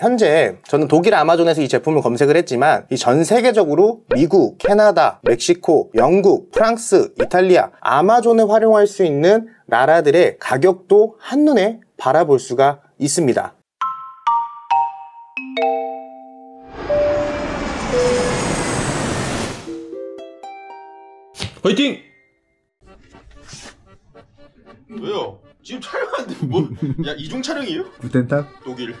현재 저는 독일 아마존에서 이 제품을 검색을 했지만 이 전 세계적으로 미국, 캐나다, 멕시코, 영국, 프랑스, 이탈리아 아마존에 활용할 수 있는 나라들의 가격도 한눈에 바라볼 수가 있습니다. 화이팅! 왜요? 지금 촬영하는데 뭐? 야 이중 촬영이에요? Guten Tag? 독일.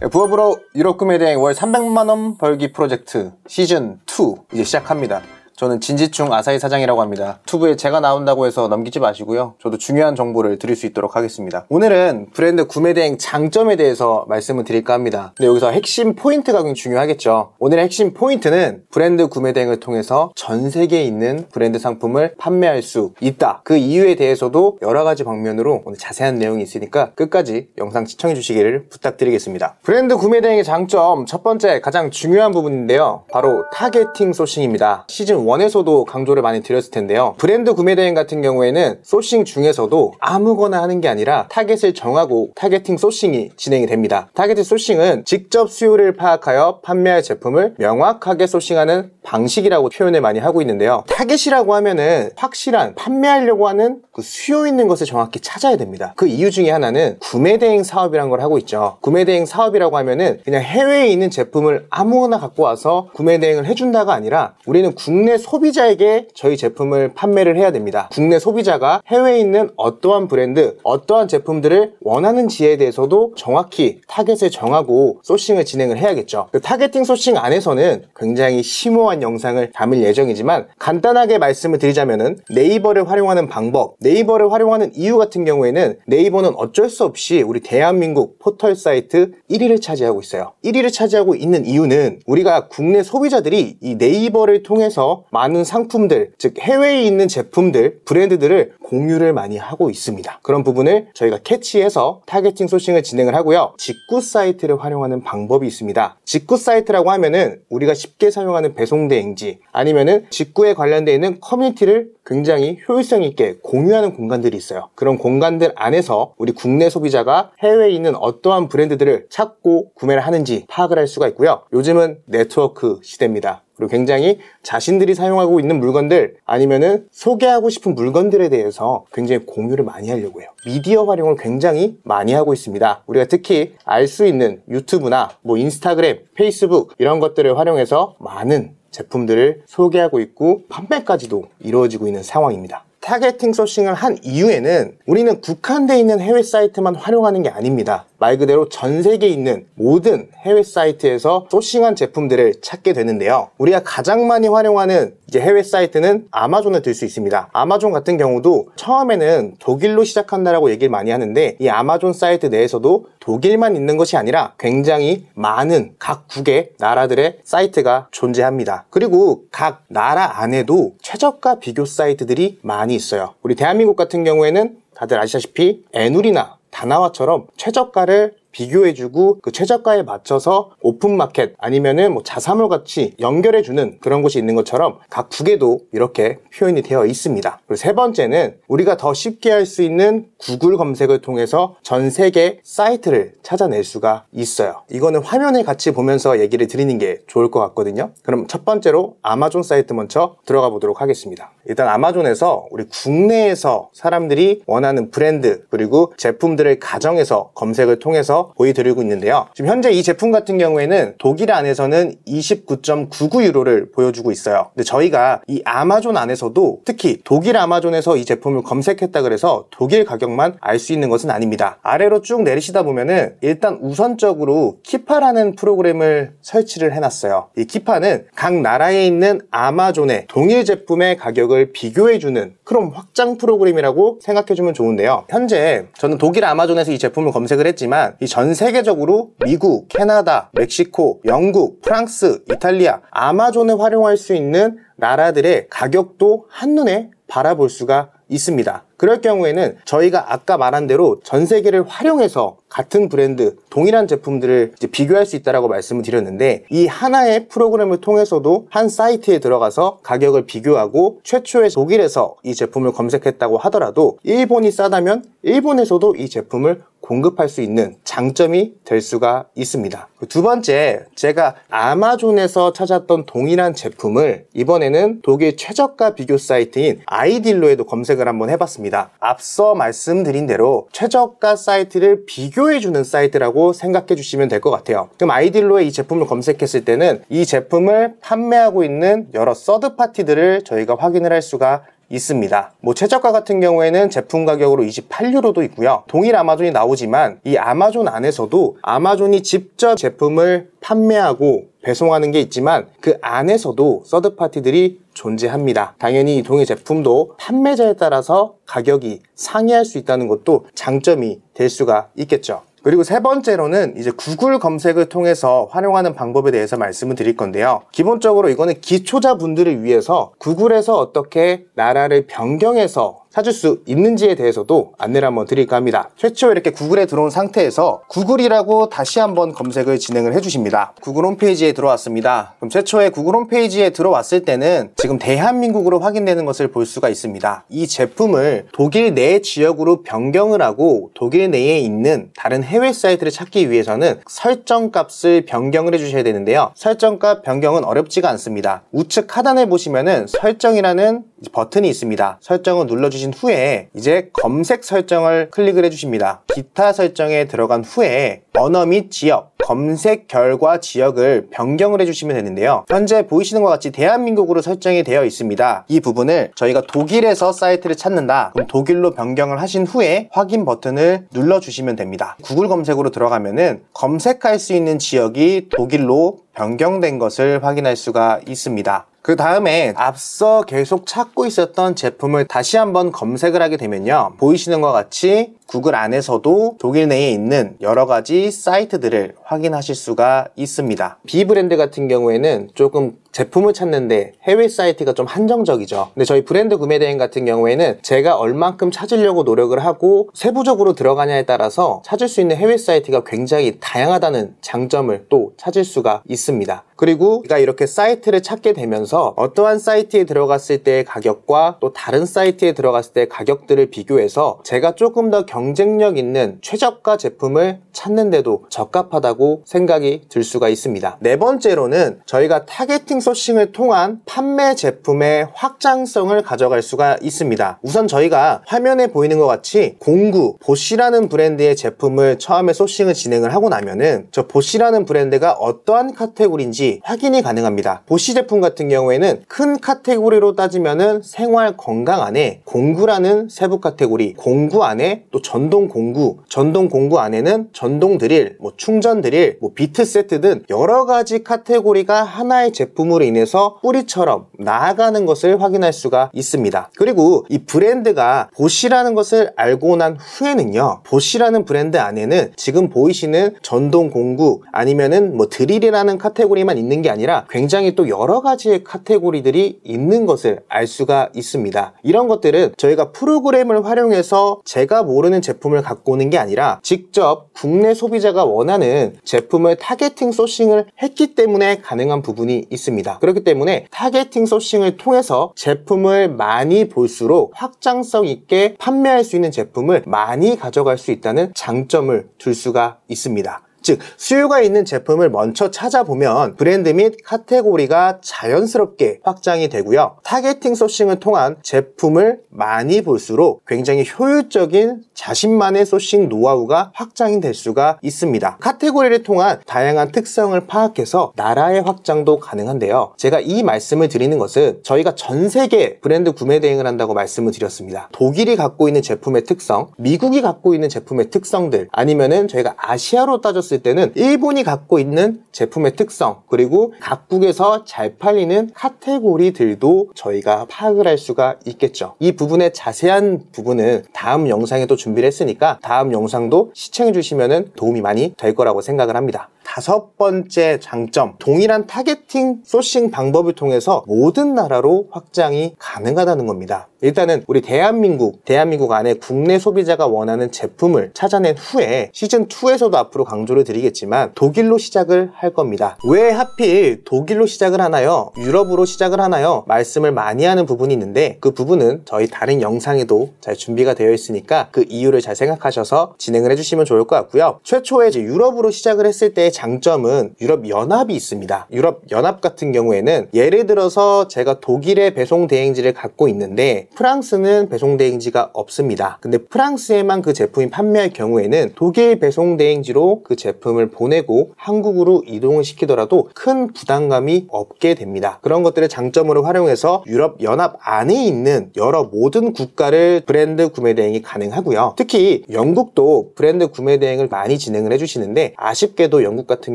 네, 부업으로 유럽 구매 대행 월 300만원 벌기 프로젝트 시즌 2 이제 시작합니다. 저는 진지충 아사히 사장이라고 합니다. 유튜브에 제가 나온다고 해서 넘기지 마시고요. 저도 중요한 정보를 드릴 수 있도록 하겠습니다. 오늘은 브랜드 구매 대행 장점에 대해서 말씀을 드릴까 합니다. 근데 여기서 핵심 포인트가 굉장히 중요하겠죠. 오늘의 핵심 포인트는 브랜드 구매 대행을 통해서 전 세계에 있는 브랜드 상품을 판매할 수 있다. 그 이유에 대해서도 여러 가지 방면으로 오늘 자세한 내용이 있으니까 끝까지 영상 시청해 주시기를 부탁드리겠습니다. 브랜드 구매 대행의 장점 첫 번째 가장 중요한 부분인데요. 바로 targeting sourcing입니다. 시즌 1에서도 강조를 많이 드렸을 텐데요. 브랜드 구매 대행 같은 경우에는 sourcing 중에서도 아무거나 하는 게 아니라 타겟을 정하고 targeting sourcing이 진행이 됩니다. targeting sourcing은 직접 수요를 파악하여 판매할 제품을 명확하게 sourcing하는 방식이라고 표현을 많이 하고 있는데요. 타겟이라고 하면은 확실한 판매하려고 하는 그 수요 있는 것을 정확히 찾아야 됩니다. 그 이유 중에 하나는 구매 대행 사업이라는 걸 하고 있죠. 구매 대행 사업이라고 하면은 그냥 해외에 있는 제품을 아무거나 갖고 와서 구매 대행을 해준다가 아니라 우리는 국내 소비자에게 저희 제품을 판매를 해야 됩니다. 국내 소비자가 해외에 있는 어떠한 브랜드, 어떠한 제품들을 원하는지에 대해서도 정확히 타겟을 정하고 sourcing을 진행을 해야겠죠. 그 targeting sourcing 안에서는 굉장히 심오한 영상을 담을 예정이지만 간단하게 말씀을 드리자면은 네이버를 활용하는 방법, 네이버를 활용하는 이유 같은 경우에는 네이버는 어쩔 수 없이 우리 대한민국 포털 사이트 1위를 차지하고 있어요. 1위를 차지하고 있는 이유는 우리가 국내 소비자들이 이 네이버를 통해서 많은 상품들, 즉 해외에 있는 제품들, 브랜드들을 공유를 많이 하고 있습니다. 그런 부분을 저희가 캐치해서 targeting sourcing을 진행을 하고요. 직구 사이트를 활용하는 방법이 있습니다. 직구 사이트라고 하면은 우리가 쉽게 사용하는 배송 대행지 아니면은 직구에 관련되어 있는 커뮤니티를 굉장히 효율성 있게 공유하는 공간들이 있어요. 그런 공간들 안에서 우리 국내 소비자가 해외에 있는 어떠한 브랜드들을 찾고 구매를 하는지 파악을 할 수가 있고요. 요즘은 네트워크 시대입니다. 그리고 굉장히 자신들이 사용하고 있는 물건들 아니면은 소개하고 싶은 물건들에 대해서 굉장히 공유를 많이 하려고 해요. 미디어 활용을 굉장히 많이 하고 있습니다. 우리가 특히 알 수 있는 유튜브나 뭐 인스타그램, 페이스북 이런 것들을 활용해서 많은 제품들을 소개하고 있고 판매까지도 이루어지고 있는 상황입니다. targeting sourcing을 한 이후에는 우리는 국한되어 있는 해외 사이트만 활용하는 게 아닙니다. 말 그대로 전 세계에 있는 모든 해외 사이트에서 sourcing한 제품들을 찾게 되는데요. 우리가 가장 많이 활용하는 이제 해외 사이트는 아마존에 들수 있습니다. 아마존 같은 경우도 처음에는 독일로 시작한다라고 얘기를 많이 하는데 이 아마존 사이트 내에서도 독일만 있는 것이 아니라 굉장히 많은 각 국의 나라들의 사이트가 존재합니다. 그리고 각 나라 안에도 최저가 비교 사이트들이 많이 있어요. 우리 대한민국 같은 경우에는 다들 아시다시피 에누리나 다나와처럼 최저가를 비교해주고 그 최저가에 맞춰서 오픈마켓 아니면은 뭐 자사몰 같이 연결해주는 그런 곳이 있는 것처럼 각 국에도 이렇게 표현이 되어 있습니다. 그리고 세 번째는 우리가 더 쉽게 할 수 있는 구글 검색을 통해서 전 세계 사이트를 찾아낼 수가 있어요. 이거는 화면을 같이 보면서 얘기를 드리는 게 좋을 것 같거든요. 그럼 첫 번째로 아마존 사이트 먼저 들어가 보도록 하겠습니다. 일단 아마존에서 우리 국내에서 사람들이 원하는 브랜드 그리고 제품들을 가정에서 검색을 통해서 보여드리고 있는데요. 지금 현재 이 제품 같은 경우에는 독일 안에서는 29.99유로를 보여주고 있어요. 근데 저희가 이 아마존 안에서도 특히 독일 아마존에서 이 제품을 검색했다 그래서 독일 가격만 알 수 있는 것은 아닙니다. 아래로 쭉 내리시다 보면은 일단 우선적으로 키파라는 프로그램을 설치를 해놨어요. 이 키파는 각 나라에 있는 아마존의 동일 제품의 가격을 비교해주는 그런 확장 프로그램이라고 생각해주면 좋은데요. 현재 저는 독일 아마존에서 이 제품을 검색을 했지만 이 전 세계적으로 미국, 캐나다, 멕시코, 영국, 프랑스, 이탈리아 아마존에 활용할 수 있는 나라들의 가격도 한눈에 바라볼 수가 있습니다. 그럴 경우에는 저희가 아까 말한 대로 전 세계를 활용해서 같은 브랜드, 동일한 제품들을 비교할 수 있다고 말씀을 드렸는데 이 하나의 프로그램을 통해서도 한 사이트에 들어가서 가격을 비교하고 최초의 독일에서 이 제품을 검색했다고 하더라도 일본이 싸다면 일본에서도 이 제품을 공급할 수 있는 장점이 될 수가 있습니다. 두 번째, 제가 아마존에서 찾았던 동일한 제품을 이번에는 독일 최저가 비교 사이트인 아이딜로에도 검색을 한번 해봤습니다. 앞서 말씀드린 대로 최저가 사이트를 비교해주는 사이트라고 생각해 주시면 될 것 같아요. 그럼 idealo에 이 제품을 검색했을 때는 이 제품을 판매하고 있는 여러 third party들을 저희가 확인을 할 수가 있습니다. 뭐 최저가 같은 경우에는 제품 가격으로 28유로도 있고요. 동일 아마존이 나오지만 이 아마존 안에서도 아마존이 직접 제품을 판매하고 배송하는 게 있지만 그 안에서도 third party들이 존재합니다. 당연히 이 동일 제품도 판매자에 따라서 가격이 상이할 수 있다는 것도 장점이 될 수가 있겠죠. 그리고 세 번째로는 이제 구글 검색을 통해서 활용하는 방법에 대해서 말씀을 드릴 건데요. 기본적으로 이거는 기초자 분들을 위해서 구글에서 어떻게 나라를 변경해서 찾을 수 있는지에 대해서도 안내를 한번 드릴까 합니다. 최초 이렇게 구글에 들어온 상태에서 구글이라고 다시 한번 검색을 진행을 해주십니다. 구글 홈페이지에 들어왔습니다. 그럼 최초에 구글 홈페이지에 들어왔을 때는 지금 대한민국으로 확인되는 것을 볼 수가 있습니다. 이 제품을 독일 내 지역으로 변경을 하고 독일 내에 있는 다른 해외 사이트를 찾기 위해서는 설정 값을 변경을 해주셔야 되는데요. 설정 값 변경은 어렵지가 않습니다. 우측 하단에 보시면은 설정이라는 버튼이 있습니다. 설정을 눌러주신 후에 이제 검색 설정을 클릭을 해주십니다. 기타 설정에 들어간 후에 언어 및 지역, 검색 결과 지역을 변경을 해주시면 되는데요. 현재 보이시는 것 같이 대한민국으로 설정이 되어 있습니다. 이 부분을 저희가 독일에서 사이트를 찾는다. 그럼 독일로 변경을 하신 후에 확인 버튼을 눌러주시면 됩니다. 구글 검색으로 들어가면은 검색할 수 있는 지역이 독일로 변경된 것을 확인할 수가 있습니다. 그 다음에 앞서 계속 찾고 있었던 제품을 다시 한번 검색을 하게 되면요. 보이시는 것 같이 구글 안에서도 독일 내에 있는 여러 가지 사이트들을 확인하실 수가 있습니다. B 브랜드 같은 경우에는 조금 제품을 찾는데 해외 사이트가 좀 한정적이죠. 근데 저희 브랜드 구매 대행 같은 경우에는 제가 얼만큼 찾으려고 노력을 하고 세부적으로 들어가냐에 따라서 찾을 수 있는 해외 사이트가 굉장히 다양하다는 장점을 또 찾을 수가 있습니다. 그리고 제가 이렇게 사이트를 찾게 되면서 어떠한 사이트에 들어갔을 때의 가격과 또 다른 사이트에 들어갔을 때의 가격들을 비교해서 제가 조금 더 경쟁력 있는 최저가 제품을 찾는데도 적합하다고 생각이 들 수가 있습니다. 네 번째로는 저희가 targeting sourcing을 통한 판매 제품의 확장성을 가져갈 수가 있습니다. 우선 저희가 화면에 보이는 것 같이 공구, 보쉬라는 브랜드의 제품을 처음에 sourcing을 진행을 하고 나면은 저 보쉬라는 브랜드가 어떠한 카테고리인지 확인이 가능합니다. 보쉬 제품 같은 경우에는 큰 카테고리로 따지면은 생활 건강 안에 공구라는 세부 카테고리, 공구 안에 또 전동 공구, 전동 공구 안에는 전동 드릴, 뭐 충전 드릴, 뭐 비트 세트 등 여러 가지 카테고리가 하나의 제품으로 인해서 뿌리처럼 나아가는 것을 확인할 수가 있습니다. 그리고 이 브랜드가 보쉬라는 것을 알고 난 후에는요. 보쉬라는 브랜드 안에는 지금 보이시는 전동 공구 아니면은 뭐 드릴이라는 카테고리만 있는 게 아니라 굉장히 또 여러 가지의 카테고리들이 있는 것을 알 수가 있습니다. 이런 것들은 저희가 프로그램을 활용해서 제가 모르는 제품을 갖고 오는 게 아니라 직접 국내 소비자가 원하는 제품을 targeting sourcing을 했기 때문에 가능한 부분이 있습니다. 그렇기 때문에 targeting sourcing을 통해서 제품을 많이 볼수록 확장성 있게 판매할 수 있는 제품을 많이 가져갈 수 있다는 장점을 둘 수가 있습니다. 즉 수요가 있는 제품을 먼저 찾아보면 브랜드 및 카테고리가 자연스럽게 확장이 되고요. targeting sourcing을 통한 제품을 많이 볼수록 굉장히 효율적인 자신만의 sourcing 노하우가 확장이 될 수가 있습니다. 카테고리를 통한 다양한 특성을 파악해서 나라의 확장도 가능한데요. 제가 이 말씀을 드리는 것은 저희가 전 세계 브랜드 구매 대행을 한다고 말씀을 드렸습니다. 독일이 갖고 있는 제품의 특성, 미국이 갖고 있는 제품의 특성들, 아니면은 저희가 아시아로 따졌을 봤을 때는 일본이 갖고 있는 제품의 특성 그리고 각국에서 잘 팔리는 카테고리들도 저희가 파악을 할 수가 있겠죠. 이 부분의 자세한 부분은 다음 영상에 또 준비를 했으니까 다음 영상도 시청해 주시면 도움이 많이 될 거라고 생각을 합니다. 다섯 번째 장점, 동일한 targeting sourcing 방법을 통해서 모든 나라로 확장이 가능하다는 겁니다. 일단은 우리 대한민국, 대한민국 안에 국내 소비자가 원하는 제품을 찾아낸 후에 시즌2에서도 앞으로 강조를 드리겠지만 독일로 시작을 할 겁니다. 왜 하필 독일로 시작을 하나요? 유럽으로 시작을 하나요? 말씀을 많이 하는 부분이 있는데 그 부분은 저희 다른 영상에도 잘 준비가 되어 있으니까 그 이유를 잘 생각하셔서 진행을 해주시면 좋을 것 같고요. 최초에 이제 유럽으로 시작을 했을 때의 장점은 유럽 연합이 있습니다. 유럽 연합 같은 경우에는 예를 들어서 제가 독일의 배송 대행지를 갖고 있는데 프랑스는 배송 대행지가 없습니다. 근데 프랑스에만 그 제품이 판매할 경우에는 독일 배송 대행지로 그 제품을 보내고 한국으로 이동을 시키더라도 큰 부담감이 없게 됩니다. 그런 것들을 장점으로 활용해서 유럽 연합 안에 있는 여러 모든 국가를 브랜드 구매 대행이 가능하고요. 특히 영국도 브랜드 구매 대행을 많이 진행을 해주시는데 아쉽게도 영국 같은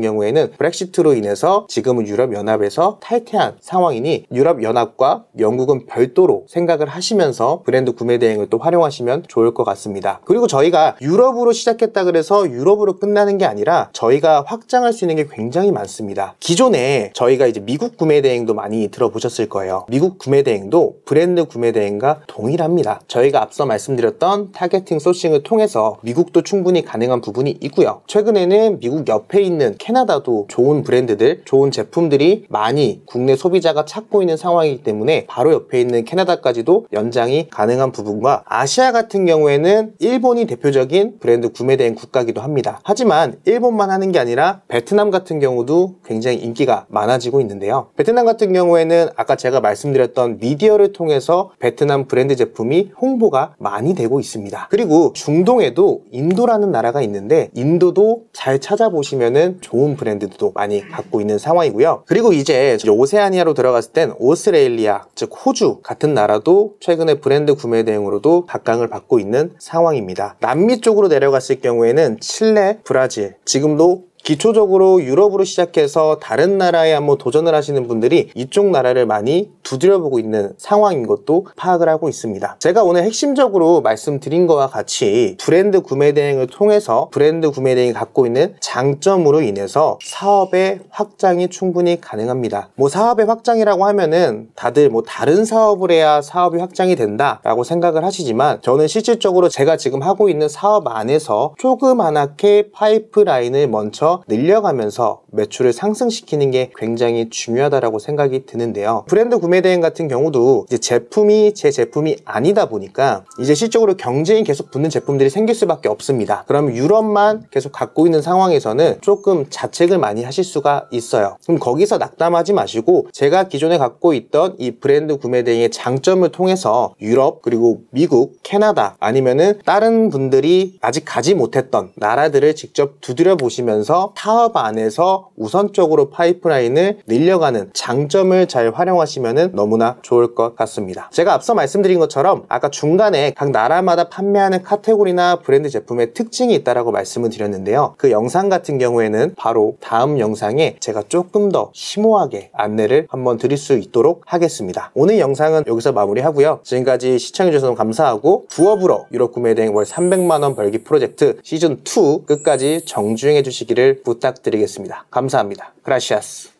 경우에는 브렉시트로 인해서 지금은 유럽 연합에서 탈퇴한 상황이니 유럽 연합과 영국은 별도로 생각을 하시면서 브랜드 구매 대행을 또 활용하시면 좋을 것 같습니다. 그리고 저희가 유럽으로 시작했다 그래서 유럽으로 끝나는 게 아니라 저희가 확장할 수 있는 게 굉장히 많습니다. 기존에 저희가 이제 미국 구매 대행도 많이 들어보셨을 거예요. 미국 구매 대행도 브랜드 구매 대행과 동일합니다. 저희가 앞서 말씀드렸던 targeting sourcing을 통해서 미국도 충분히 가능한 부분이 있고요. 최근에는 미국 옆에 있는 캐나다도 좋은 브랜드들, 좋은 제품들이 많이 국내 소비자가 찾고 있는 상황이기 때문에 바로 옆에 있는 캐나다까지도 연장이 가능한 부분과 아시아 같은 경우에는 일본이 대표적인 브랜드 구매 대행 국가기도 합니다. 하지만 일본만 하는 게 아니라 베트남 같은 경우도 굉장히 인기가 많아지고 있는데요. 베트남 같은 경우에는 아까 제가 말씀드렸던 미디어를 통해서 베트남 브랜드 제품이 홍보가 많이 되고 있습니다. 그리고 중동에도 인도라는 나라가 있는데 인도도 잘 찾아보시면은 좋은 브랜드도 많이 갖고 있는 상황이고요. 그리고 이제 오세아니아로 들어갔을 땐 오스트레일리아, 즉 호주 같은 나라도 최근에 브랜드 구매 대행으로도 각광을 받고 있는 상황입니다. 남미 쪽으로 내려갔을 경우에는 칠레, 브라질, 지금도 기초적으로 유럽으로 시작해서 다른 나라에 한번 도전을 하시는 분들이 이쪽 나라를 많이 두드려보고 있는 상황인 것도 파악을 하고 있습니다. 제가 오늘 핵심적으로 말씀드린 것과 같이 브랜드 구매 대행을 통해서 브랜드 구매 대행이 갖고 있는 장점으로 인해서 사업의 확장이 충분히 가능합니다. 뭐 사업의 확장이라고 하면은 다들 뭐 다른 사업을 해야 사업이 확장이 된다라고 생각을 하시지만 저는 실질적으로 제가 지금 하고 있는 사업 안에서 조그만하게 파이프라인을 먼저 늘려가면서 매출을 상승시키는 게 굉장히 중요하다고 생각이 드는데요. 브랜드 구매 대행 같은 경우도 이제 제품이 제 제품이 아니다 보니까 이제 실적으로 경쟁이 계속 붙는 제품들이 생길 수밖에 없습니다. 그럼 유럽만 계속 갖고 있는 상황에서는 조금 자책을 많이 하실 수가 있어요. 그럼 거기서 낙담하지 마시고 제가 기존에 갖고 있던 이 브랜드 구매 대행의 장점을 통해서 유럽 그리고 미국, 캐나다 아니면은 다른 분들이 아직 가지 못했던 나라들을 직접 두드려 보시면서 사업 안에서 우선적으로 파이프라인을 늘려가는 장점을 잘 활용하시면 너무나 좋을 것 같습니다. 제가 앞서 말씀드린 것처럼 아까 중간에 각 나라마다 판매하는 카테고리나 브랜드 제품의 특징이 있다고 말씀을 드렸는데요. 그 영상 같은 경우에는 바로 다음 영상에 제가 조금 더 심오하게 안내를 한번 드릴 수 있도록 하겠습니다. 오늘 영상은 여기서 마무리하고요. 지금까지 시청해주셔서 감사하고 부업으로 유럽 구매 대행 월 300만원 벌기 프로젝트 시즌2 끝까지 정주행해 주시기를 부탁드리겠습니다. 감사합니다. 그라시아스.